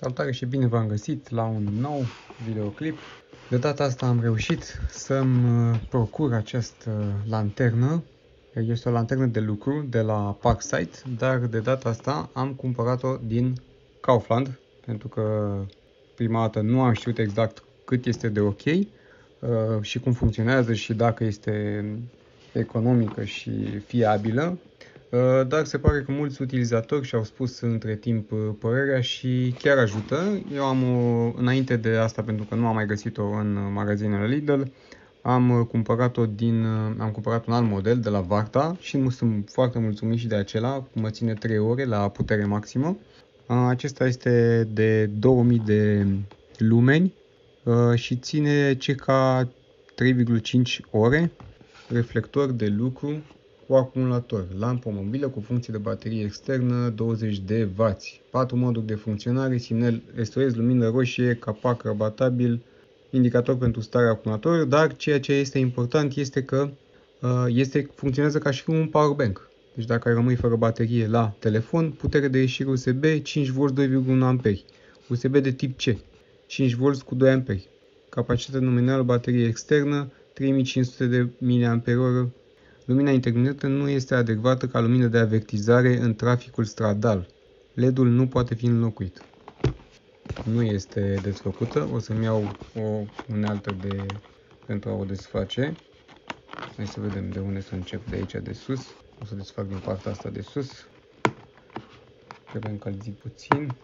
Salutare și bine v-am găsit la un nou videoclip. De data asta am reușit să-mi uh, procur această lanternă. Este o lanternă de lucru de la Parkside, dar de data asta am cumpărat-o din Kaufland, pentru că prima dată nu am știut exact cât este de ok uh, și cum funcționează și dacă este economică și fiabilă. Uh, dar se pare că mulți utilizatori și-au spus între timp uh, părerea și chiar ajută. Eu am, o, înainte de asta, pentru că nu am mai găsit-o în magazinele Lidl, am cumpărat-o din, uh, am cumpărat un alt model de la Varta și nu sunt foarte mulțumit și de acela, mă ține 3 ore la putere maximă. Acesta este de 2000 de lumeni și ține circa 3,5 ore, reflector de lucru cu acumulator, lampă mobilă cu funcție de baterie externă 20 de W, 4 moduri de funcționare, semnal SOS, lumină roșie, capac rabatabil, indicator pentru starea acumulatorului, dar ceea ce este important este că uh, este, funcționează ca și un power bank. Deci dacă rămâi fără baterie la telefon, putere de ieșire USB 5V 2,1 A, USB de tip C 5V cu 2 A, capacitate nominală baterie externă 3500 de mAh Lumina intermittentă nu este adecvată ca lumină de avertizare în traficul stradal. LED-ul nu poate fi înlocuit. Nu este desfăcută, o să-mi iau o unealtă de, pentru a o desface. Hai să vedem de unde să încep, de aici de sus. O să desfac din partea asta de sus. Trebuie încălzi puțin.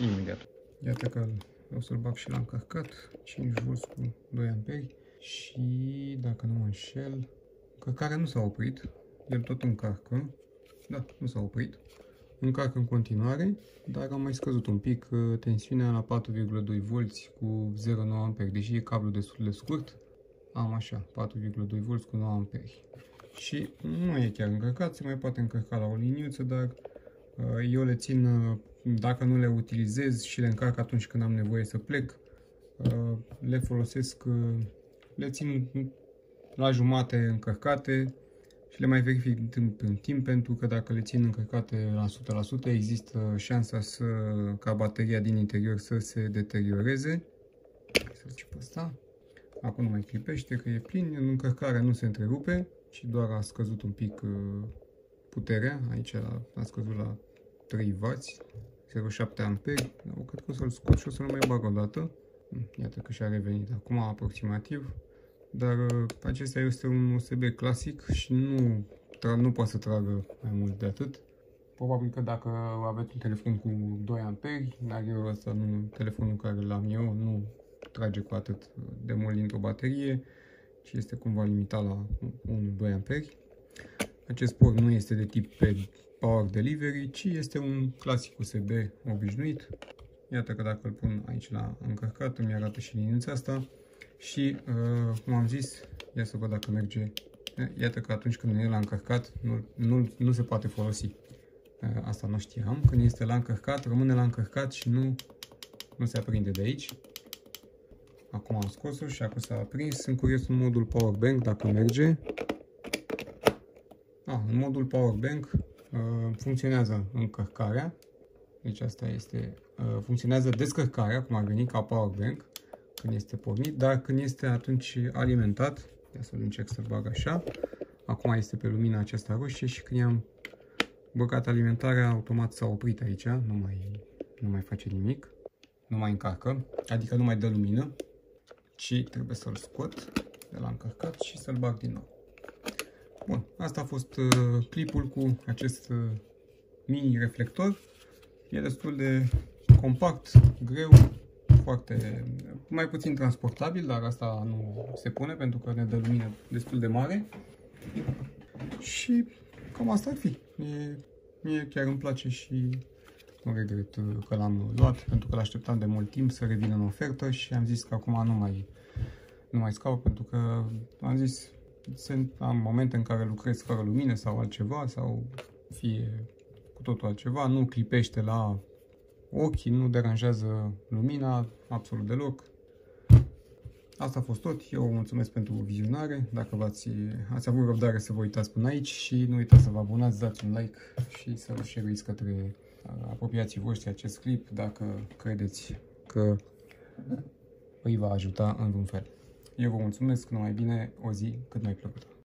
Imediat. Iată că o să-l bag și la încărcat. 5 V cu 2 A. Și dacă nu mă înșel, Încărcarea nu s-a oprit, el tot încarcă. Da, nu s-a oprit. Încarcă în continuare, dar am mai scăzut un pic uh, tensiunea la 4,2 V cu 0,9 A, deși e cablu destul de scurt. Am așa, 4,2 V cu 9 A. Și nu e chiar încărcat, se mai poate încărca la o liniuță, dar uh, eu le țin, uh, dacă nu le utilizez și le încarc atunci când am nevoie să plec, le folosesc, le țin la jumate încărcate și le mai verific în timp, în timp pentru că dacă le țin încărcate la 100% există șansa să, ca bateria din interior să se deterioreze. Să zicem pe asta. Acum nu mai clipește că e plin, în încărcarea nu se întrerupe și doar a scăzut un pic uh, puterea. Aici a scăzut la 3W, 0,7 A. Cred că o să-l scot și o să-l mai bag o dată. Iată că și-a revenit acum aproximativ dar uh, acesta este un USB clasic și nu, nu poate să tragă mai mult de atât. Probabil că dacă aveți un telefon cu 2 A, dar eu ăsta nu, telefonul care l-am eu nu trage cu atât de mult dintr-o baterie, ci este cumva limitat la 1-2 A. Acest port nu este de tip Power Delivery, ci este un clasic USB obișnuit. Iată că dacă îl pun aici la încărcat, îmi arată și liniuța asta și, uh, cum am zis, ia să văd dacă merge. Iată că atunci când e la încărcat, nu, nu, nu se poate folosi. Uh, asta nu știam. Când este la încărcat, rămâne la încărcat și nu, nu se aprinde de aici. Acum am scos-o și acum s-a aprins. Sunt curios în modul power bank dacă merge. Ah, în modul power bank uh, funcționează încărcarea. Deci asta este, uh, funcționează descărcarea, cum ar veni ca power bank când este pornit, dar când este atunci alimentat, ia să-l încerc să-l bag așa, acum este pe lumina aceasta roșie și când i-am băgat alimentarea, automat s-a oprit aici, nu mai, nu mai face nimic, nu mai încarcă, adică nu mai dă lumină, ci trebuie să-l scot de la încărcat și să-l bag din nou. Bun, asta a fost uh, clipul cu acest uh, mini reflector. E destul de compact, greu, foarte, mai puțin transportabil, dar asta nu se pune pentru că ne dă lumină destul de mare. Și cam asta ar fi. Mie, mie chiar îmi place și nu regret că l-am luat pentru că l-așteptam de mult timp să revină în ofertă și am zis că acum nu mai, nu mai scap pentru că am zis sunt, am momente în care lucrez fără lumină sau altceva sau fie cu totul altceva, nu clipește la ochii, nu deranjează lumina absolut deloc. Asta a fost tot. Eu vă mulțumesc pentru vizionare. Dacă v-ați ați avut răbdare să vă uitați până aici și nu uitați să vă abonați, dați un like și să-l share către apropiații voștri acest clip dacă credeți că îi va ajuta în vreun fel. Eu vă mulțumesc, numai bine, o zi cât mai plăcută.